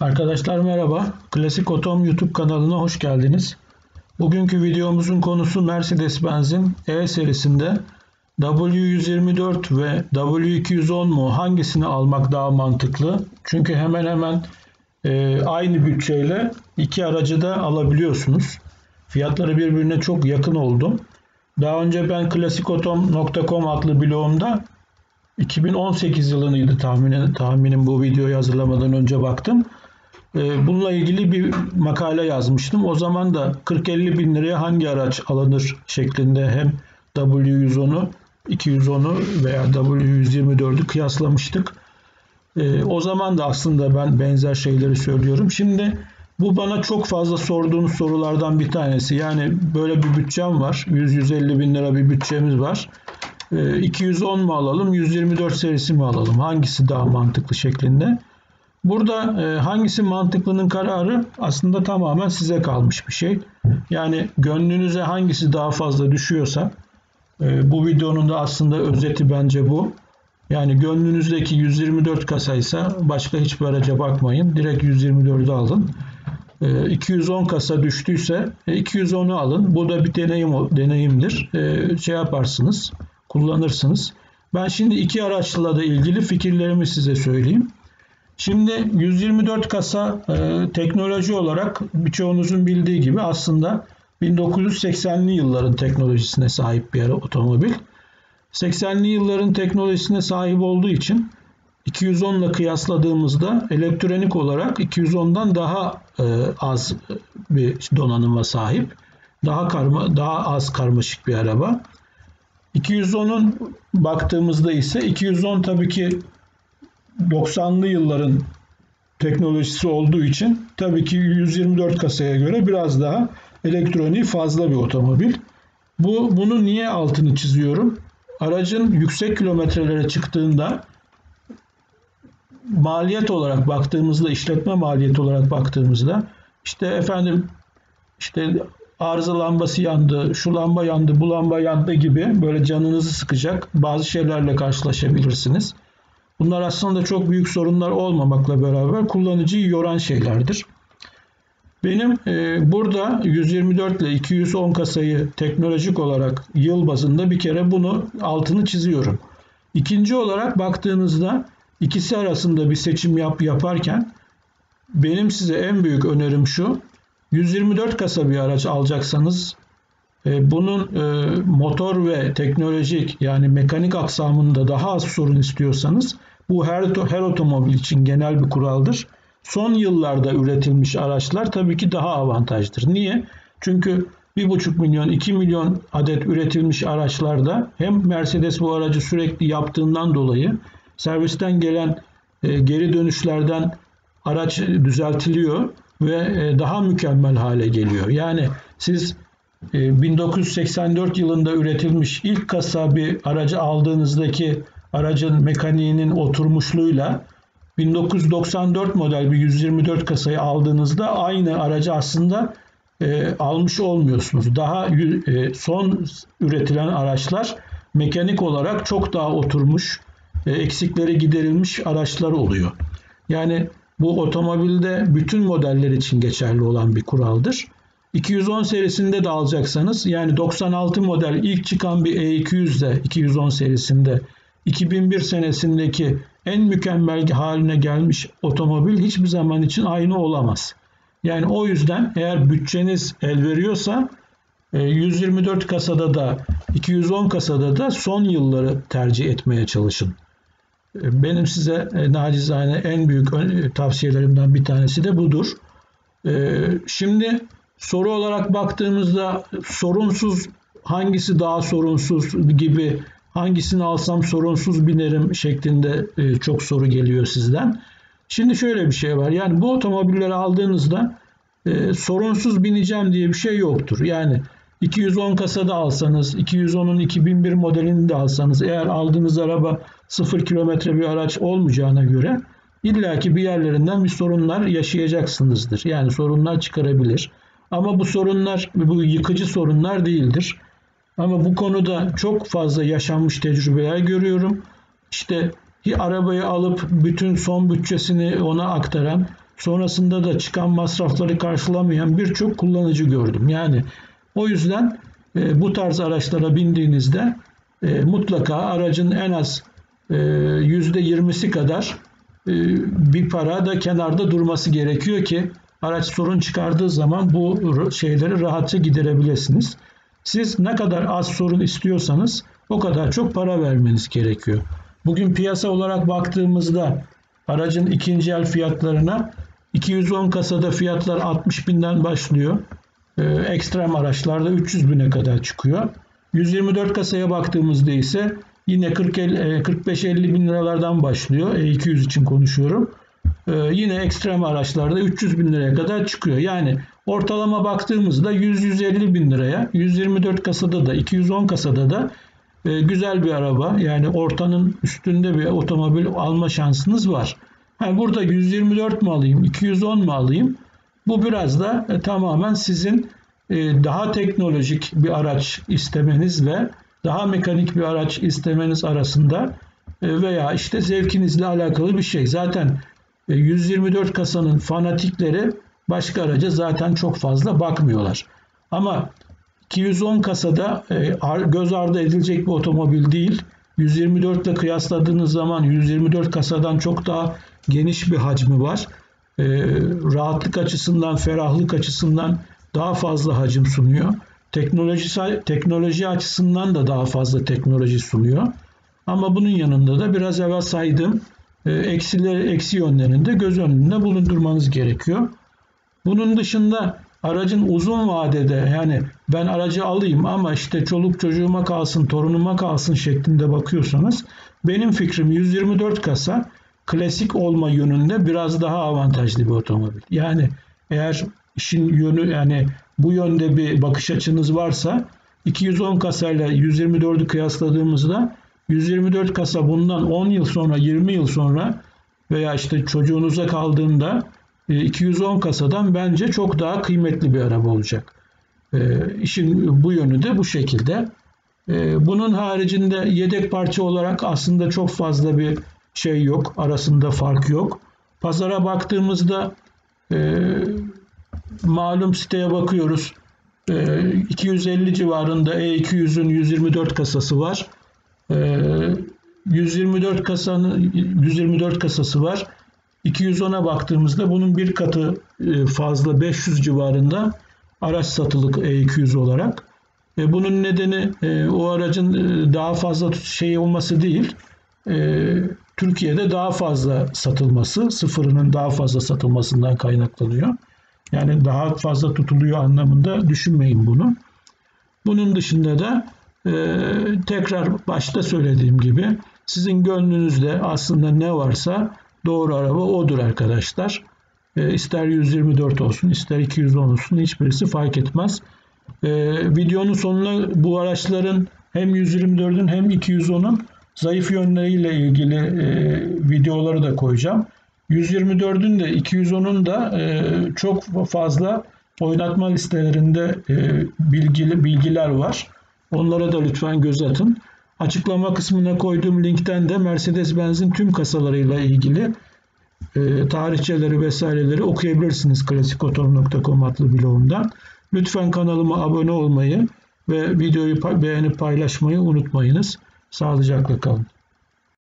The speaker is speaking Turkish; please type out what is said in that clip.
Arkadaşlar merhaba. Klasik Otom YouTube kanalına hoş geldiniz. Bugünkü videomuzun konusu Mercedes-Benz'in E serisinde W124 ve W210 mu hangisini almak daha mantıklı? Çünkü hemen hemen e, aynı bütçeyle iki aracı da alabiliyorsunuz. Fiyatları birbirine çok yakın oldu. Daha önce ben klasikotom.com adlı blogumda 2018 yılıydı tahminen, tahminim bu videoyu hazırlamadan önce baktım. Ee, bununla ilgili bir makale yazmıştım. O zaman da 40-50 bin liraya hangi araç alınır şeklinde hem W110'u, 210'u veya W124'ü kıyaslamıştık. Ee, o zaman da aslında ben benzer şeyleri söylüyorum. Şimdi bu bana çok fazla sorduğunuz sorulardan bir tanesi. Yani böyle bir bütçem var. 100-150 bin lira bir bütçemiz var. 210 ee, mu alalım, 124 serisi mi alalım? Hangisi daha mantıklı şeklinde. Burada e, hangisi mantıklının kararı aslında tamamen size kalmış bir şey. Yani gönlünüze hangisi daha fazla düşüyorsa e, bu videonun da aslında özeti bence bu. Yani gönlünüzdeki 124 kasaysa başka hiçbir araca bakmayın. Direkt 124'ü alın. 210 e, kasa düştüyse 210'u alın. Bu da bir deneyim deneyimdir. Şey yaparsınız, kullanırsınız. Ben şimdi iki araçla da ilgili fikirlerimi size söyleyeyim. Şimdi 124 kasa e, teknoloji olarak birçoğunuzun bildiği gibi aslında 1980'li yılların teknolojisine sahip bir otomobil. 80'li yılların teknolojisine sahip olduğu için 210 ile kıyasladığımızda elektronik olarak 210'dan daha e, az bir donanıma sahip. Daha karma, daha az karmaşık bir araba. 210'un baktığımızda ise 210 tabii ki 90'lı yılların teknolojisi olduğu için tabii ki 124 kasaya göre biraz daha elektroniği fazla bir otomobil. Bu bunu niye altını çiziyorum? Aracın yüksek kilometrelere çıktığında maliyet olarak baktığımızda, işletme maliyeti olarak baktığımızda işte efendim işte arıza lambası yandı, şu lamba yandı, bu lamba yandı gibi böyle canınızı sıkacak bazı şeylerle karşılaşabilirsiniz. Bunlar aslında çok büyük sorunlar olmamakla beraber kullanıcıyı yoran şeylerdir. Benim e, burada 124 ile 210 kasayı teknolojik olarak yıl bazında bir kere bunu altını çiziyorum. İkinci olarak baktığınızda ikisi arasında bir seçim yap yaparken benim size en büyük önerim şu. 124 kasa bir araç alacaksanız e, bunun e, motor ve teknolojik yani mekanik aksamında daha az sorun istiyorsanız bu her, her otomobil için genel bir kuraldır. Son yıllarda üretilmiş araçlar tabii ki daha avantajdır. Niye? Çünkü 1,5 milyon 2 milyon adet üretilmiş araçlarda hem Mercedes bu aracı sürekli yaptığından dolayı servisten gelen e, geri dönüşlerden araç düzeltiliyor ve e, daha mükemmel hale geliyor. Yani siz 1984 e, yılında üretilmiş ilk kasa bir aracı aldığınızdaki aracın mekaniğinin oturmuşluğuyla 1994 model bir 124 kasayı aldığınızda aynı aracı aslında e, almış olmuyorsunuz. Daha e, son üretilen araçlar mekanik olarak çok daha oturmuş, e, eksikleri giderilmiş araçlar oluyor. Yani bu otomobilde bütün modeller için geçerli olan bir kuraldır. 210 serisinde de alacaksanız yani 96 model ilk çıkan bir E200 de 210 serisinde 2001 senesindeki en mükemmel haline gelmiş otomobil hiçbir zaman için aynı olamaz. Yani o yüzden eğer bütçeniz el veriyorsa 124 e, kasada da 210 kasada da son yılları tercih etmeye çalışın. E, benim size e, nacizane en büyük tavsiyelerimden bir tanesi de budur. Şimdi soru olarak baktığımızda sorunsuz hangisi daha sorunsuz gibi hangisini alsam sorunsuz binerim şeklinde e, çok soru geliyor sizden. Şimdi şöyle bir şey var. Yani bu otomobilleri aldığınızda e, sorunsuz bineceğim diye bir şey yoktur. Yani 210 kasada alsanız, 210'un 2001 modelini de alsanız eğer aldığınız araba 0 kilometre bir araç olmayacağına göre illaki bir yerlerinden bir sorunlar yaşayacaksınızdır. Yani sorunlar çıkarabilir. Ama bu sorunlar bu yıkıcı sorunlar değildir. Ama bu konuda çok fazla yaşanmış tecrübeler görüyorum. İşte bir arabayı alıp bütün son bütçesini ona aktaran, sonrasında da çıkan masrafları karşılamayan birçok kullanıcı gördüm. Yani o yüzden e, bu tarz araçlara bindiğinizde e, mutlaka aracın en az e, %20'si kadar e, bir para da kenarda durması gerekiyor ki araç sorun çıkardığı zaman bu şeyleri rahatça giderebilirsiniz. Siz ne kadar az sorun istiyorsanız o kadar çok para vermeniz gerekiyor. Bugün piyasa olarak baktığımızda aracın ikinci el fiyatlarına 210 kasada fiyatlar 60 binden başlıyor. Ee, ekstrem araçlarda 300 bine kadar çıkıyor. 124 kasaya baktığımızda ise yine 45-50 e, bin liralardan başlıyor. E200 için konuşuyorum. Ee, yine ekstrem araçlarda 300 bin liraya kadar çıkıyor. Yani ortalama baktığımızda 100-150 bin liraya 124 kasada da 210 kasada da e, güzel bir araba yani ortanın üstünde bir otomobil alma şansınız var. Yani burada 124 mu alayım 210 mu alayım bu biraz da e, tamamen sizin e, daha teknolojik bir araç istemenizle daha mekanik bir araç istemeniz arasında e, veya işte zevkinizle alakalı bir şey. Zaten 124 kasanın fanatikleri başka araca zaten çok fazla bakmıyorlar. Ama 210 kasada göz ardı edilecek bir otomobil değil. 124 ile kıyasladığınız zaman 124 kasadan çok daha geniş bir hacmi var. Rahatlık açısından, ferahlık açısından daha fazla hacim sunuyor. Teknoloji, teknoloji açısından da daha fazla teknoloji sunuyor. Ama bunun yanında da biraz evvel saydığım e, eksileri, eksi yönlerinde göz önünde bulundurmanız gerekiyor. Bunun dışında aracın uzun vadede yani ben aracı alayım ama işte çoluk çocuğuma kalsın, torunuma kalsın şeklinde bakıyorsanız benim fikrim 124 kasa klasik olma yönünde biraz daha avantajlı bir otomobil. Yani eğer işin yönü yani bu yönde bir bakış açınız varsa 210 kasayla 124'ü kıyasladığımızda 124 kasa bundan 10 yıl sonra 20 yıl sonra veya işte çocuğunuza kaldığında 210 e, kasadan bence çok daha kıymetli bir araba olacak. E, işin bu yönü de bu şekilde. E, bunun haricinde yedek parça olarak aslında çok fazla bir şey yok. Arasında fark yok. Pazara baktığımızda malum siteye bakıyoruz. 250 civarında E200'ün 124 kasası var. 124 kasanın 124 kasası var. 210'a baktığımızda bunun bir katı e, fazla 500 civarında araç satılık E200 olarak. E, bunun nedeni e, o aracın daha fazla şey olması değil. Türkiye'de daha fazla satılması, sıfırının daha fazla satılmasından kaynaklanıyor. Yani daha fazla tutuluyor anlamında düşünmeyin bunu. Bunun dışında da e, tekrar başta söylediğim gibi sizin gönlünüzde aslında ne varsa doğru araba odur arkadaşlar. E, ister 124 olsun ister 210 olsun hiçbirisi fark etmez. E, videonun sonuna bu araçların hem 124'ün hem 210'un zayıf yönleriyle ilgili e, videoları da koyacağım. 124'ün de 210'un da e, çok fazla oynatma listelerinde e, bilgili bilgiler var. Onlara da lütfen göz atın. Açıklama kısmına koyduğum linkten de Mercedes-Benz'in tüm kasalarıyla ilgili e, tarihçeleri vesaireleri okuyabilirsiniz klasikotor.com adlı blogundan. Lütfen kanalıma abone olmayı ve videoyu beğenip paylaşmayı unutmayınız. Sağlıcakla kalın.